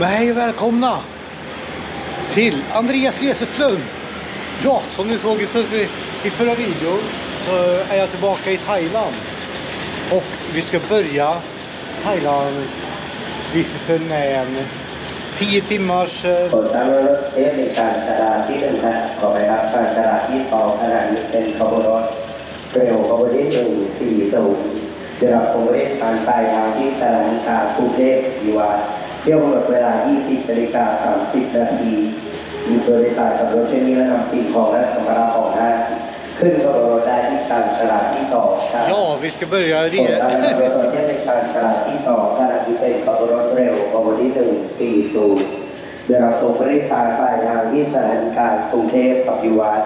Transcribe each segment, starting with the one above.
Men hej och välkomna till Andreas Reseflum. Ja, som ni såg i, i förra videon så är jag tillbaka i Thailand. Och vi ska börja Thailands vistelsen med en 10 timmars eh, ผลตั้งรถเทปในชานชาลาที่หนึ่งฮะขอไปครับชานชาลาที่สองขณะนี้เป็นขบวนรถเร็วขบวนที่หนึ่งสี่ศูนย์จะรับส่งบริการปลายทางที่สถานีกลางกรุงเทพยีวาเ ที่ยวกำหนดเวลา 20นาฬิกา30 นาทีมีตัวโดยสารกับรถเช่นนี้และนำสิ่งของและสัมภาระของท่านขึ้นขบวนรถได้ที่ชานชาลาที่สองครับ Ja, vi ska börja ผลตั้งรถ det. เที่ยวในชานชาลาที่สองขณะนี้เป็นขบวนรถเร็วขบวนที่หนึ่งสี่ศูนย์เดี๋ยวเราส่งผู้โดยสารปลายทางที่สถานีกลางกรุงเทพกับยูวัด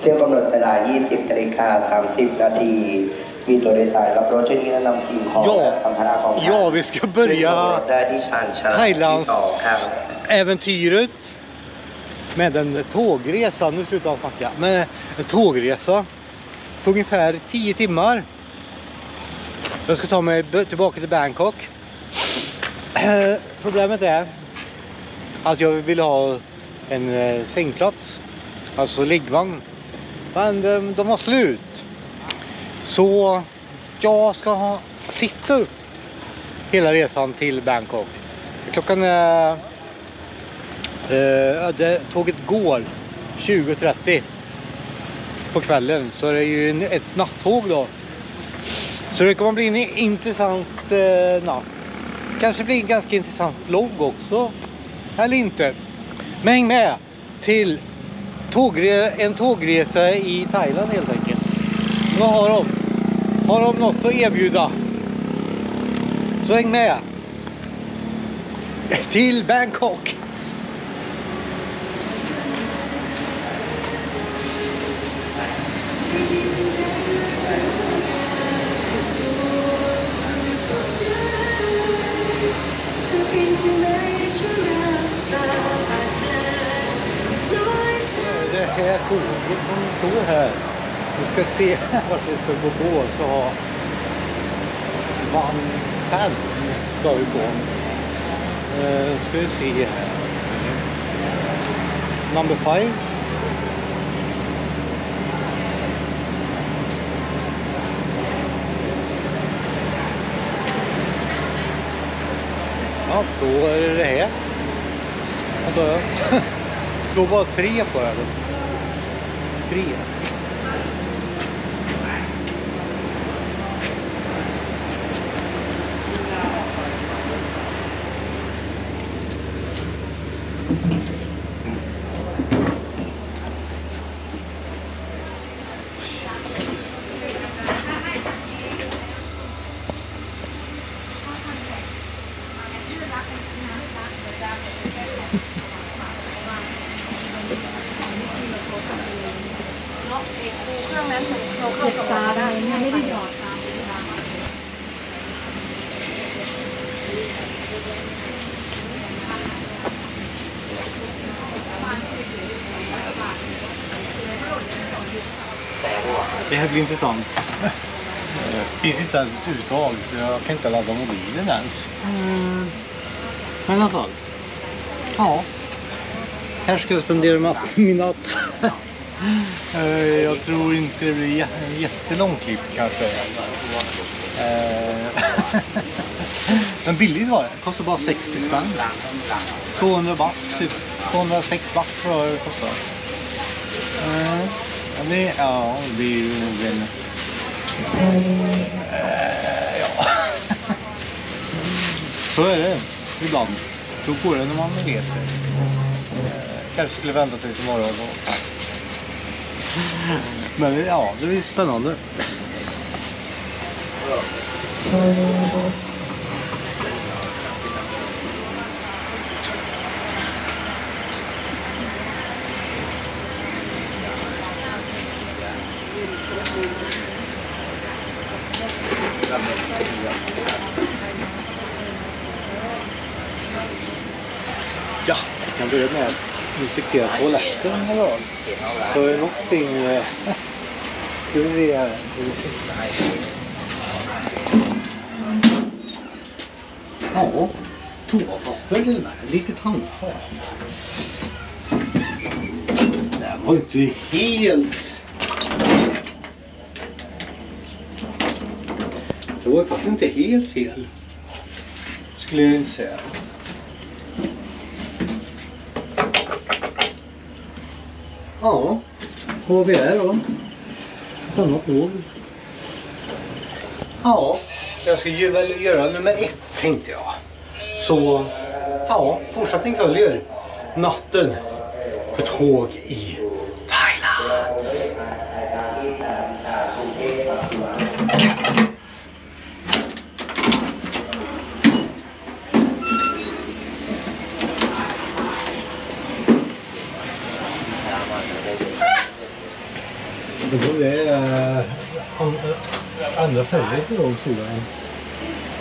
เที่ยวกำหนดเวลา 20นาฬิกา30 นาที Videodesign ja. vi ska börja Thailands äventyret med en tågresa. Nu slutar han snacka. Men en tågresa Det tog ungefär 10 timmar. Jag ska ta mig tillbaka till Bangkok. Problemet är att jag vill ha en eh, sängplats, alltså liggvagn. Men ehm, de har slut. Så jag ska ha, sitta upp hela resan till Bangkok. Klockan är... Eh, det, tåget går 20.30 på kvällen. Så det är ju en, ett nattåg då. Så det kommer bli en intressant eh, natt. Kanske blir en ganska intressant vlogg också. Eller inte. Men häng med till tågre, en tågresa i Thailand helt enkelt. Vad har de? Har de något att erbjuda? Så häng med. Till Bangkok. Ska se vart vi ska gå på. Så har Van Fem ska vi. Uh, ska vi se här. Number five. Ja, då är det det här. Antar jag. Så bara tre på här. Tre. เก็บตาได้ยังไม่ได้หยอดตา Det här blir intressant. Det finns inte ens ett uttag så jag kan inte ladda mobilen ens. Men i alla fall. Ja. Här ska jag spendera natt, min natt. Eh, jag tror inte det blir jättelång klipp kanske. Eh, Men billigt var det. Kostade bara 60 spänn. 200 baht typ. 206 baht tror jag det kostar. Ja, det, ja, det ju nog en... Eh, ja. Så är det ibland. Så går det när man reser. Eh, kanske skulle vänta tills imorgon. Men ja, det blir spännande. Kan börja med att inspektera toaletten här då. Så är det någonting... eh, Ska vi se här. Ja. toapapper till Ett Litet handfat. Det var inte helt... Det var faktiskt inte helt fel. Skulle jag inte säga. Ja, HVR vi då? Ett annat låg. Ja, jag ska ju väl göra nummer ett tänkte jag. Så ja, fortsättning följer. Natten Ett tåg i Thailand. Det är andra färger på de stolarna.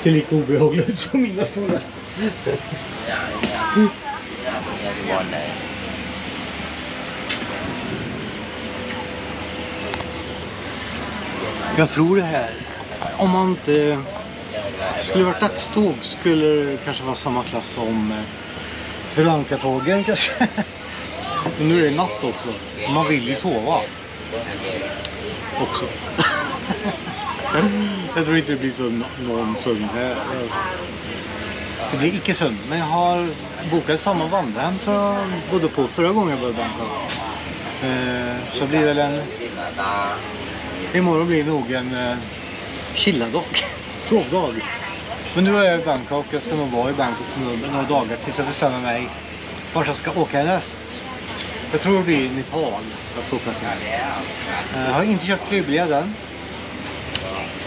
Till lika obehagliga ut som mina stolar. Jag tror det här, om man inte skulle varit dagståg skulle det kanske vara samma klass som eh, Sri Lanka-tågen kanske. Men nu är det natt också. Man vill ju sova. Också. jag tror inte det blir så någon sömn här. Det blir icke sömn. Men jag har bokat samma vandrarhem som jag bodde på förra gången jag i Bangkok. Eh, Så det blir väl en... Imorgon blir nog en eh, chilladag. Sovdag. Men nu är jag i Bangkok. Jag ska nog vara i Bangkok några, några dagar tills jag bestämmer mig vart jag ska åka härnäst. Jag tror det blir Nepal. Jag ska åka till. Eh, Jag har inte köpt flygbiljett än.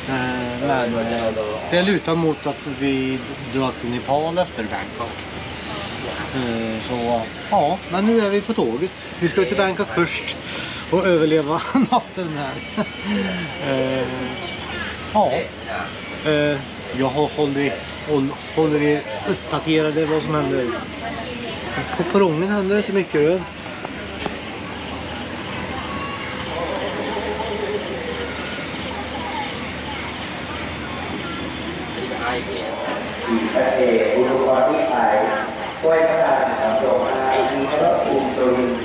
Eh, Men eh, det lutar mot att vi drar till Nepal efter Bangkok. Eh, Så ja, men nu är vi på tåget. Vi ska till Bangkok först och överleva natten här. Eh, Ja, Eh, jag har hållit, håller er uppdaterade vad som händer. På perrongen händer det inte mycket. Du. สีสะเกดอุปกรณ์ที่ขายกล้วยพระดานสำโรงนามีพระภูมิสุรินทร์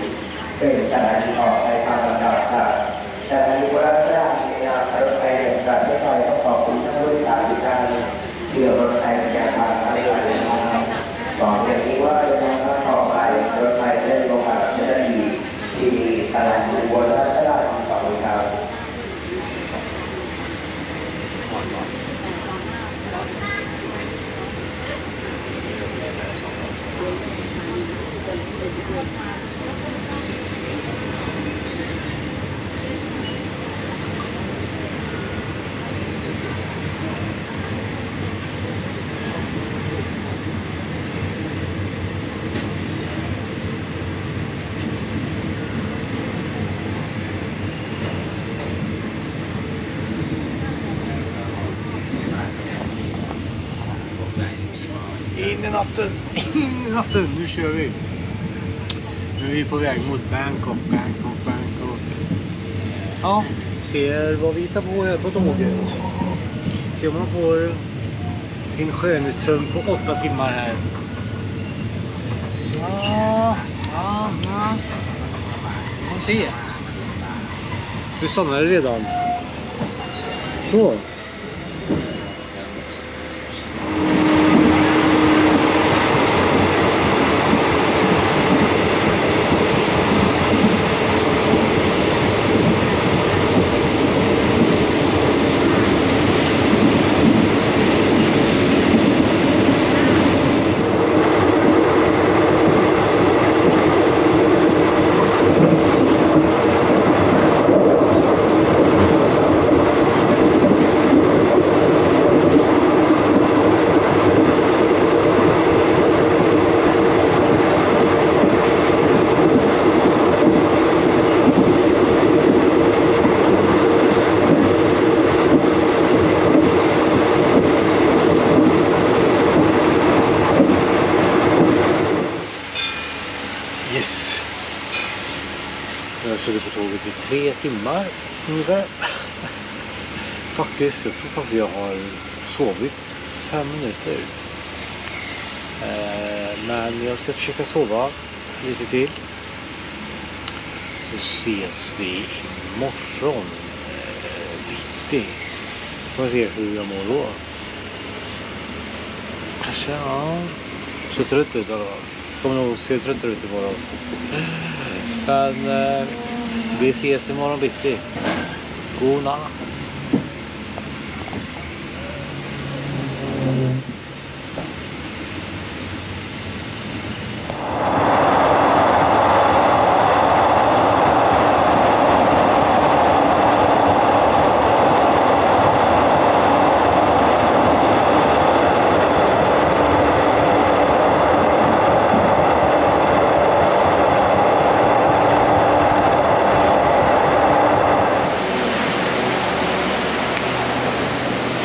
เป็นสถานีออกไปทางระดับค่ะสถานีบรัชราชในนามรถไฟแห่งประเทศไทยต้องขอบคุณท่านผู้สารทุกท่านที่เดือด i natten! In i natten! Nu kör vi! Nu är vi på väg mot Bangkok, Bangkok, Bangkok. Ja, ser vad vi tar på här på tåget. Se om man får sin skönhetssömn på åtta timmar här. Ja, ja, ja. Vi får se. Du somnade redan. Så. Yes. Jag har suttit på tåget i tre timmar ungefär. Faktiskt, jag tror faktiskt jag har sovit fem minuter. Eh, men jag ska försöka sova lite till. Så ses vi imorgon eh, bitti. Får se hur jag mår då. Kanske, ja. Ser trött ut då. Kommer nog se tröttare ut imorgon. Men eh, eh, vi ses imorgon bitti. God natt.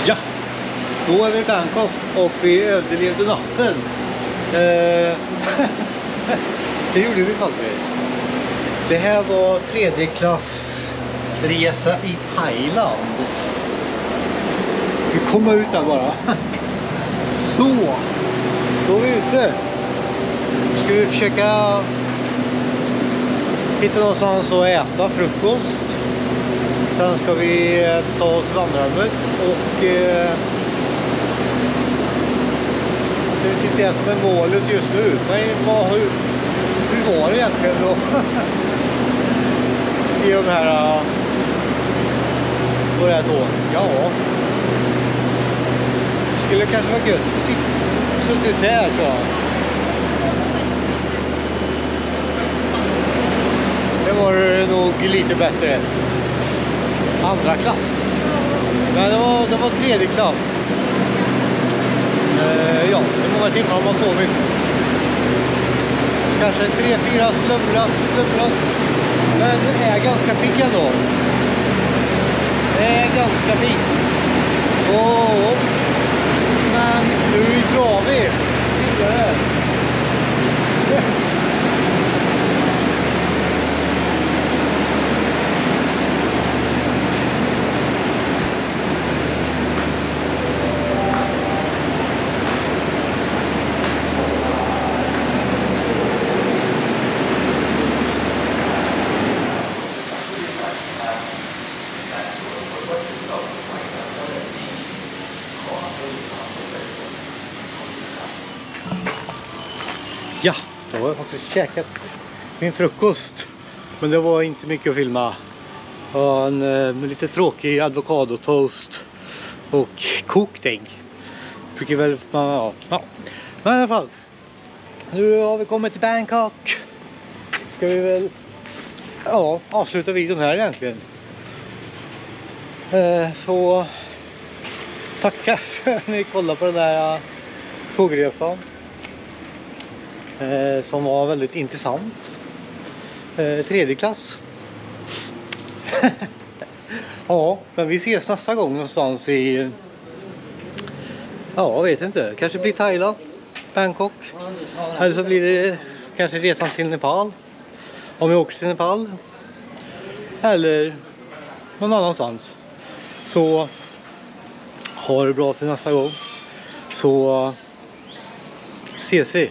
Ja, då i Bangkok och vi överlevde natten. Eh, det gjorde vi faktiskt. Det här var tredje klass resa i Thailand. Vi kommer ut här bara. Så, då är vi ute. Ska vi försöka hitta någonstans att äta frukost. Sen ska vi ta oss till och eh, det är inte det som är målet just nu. Men vad, hur, hur var det egentligen då? I de här... Äh, på det här tåget? Ja. Det skulle kanske vara gött att sitta suttit här tror jag. Det var nog lite bättre andra klass. Men det var, det var tredje klass några timmar om man sovit? Kanske tre, fyra slumrat, slumrat. Men det är ganska pigg ändå. Det är ganska fint. Oh. men nu drar vi vidare. Ja, då har jag faktiskt käkat min frukost. Men det var inte mycket att filma. En, eh, en lite tråkig avokadotoast och kokt ägg. Brukar väl man ja, ja. Men i alla fall. Nu har vi kommit till Bangkok. Ska vi väl ja, avsluta videon här egentligen. Eh, så tackar för att ni kollade på den här eh, tågresan. Eh, som var väldigt intressant. Eh, tredje klass. ja, men vi ses nästa gång någonstans i... Ja, jag vet inte. Kanske blir Thailand, Bangkok. Eller så blir det kanske resan till Nepal. Om vi åker till Nepal. Eller någon annanstans. Så ha det bra till nästa gång. Så ses vi.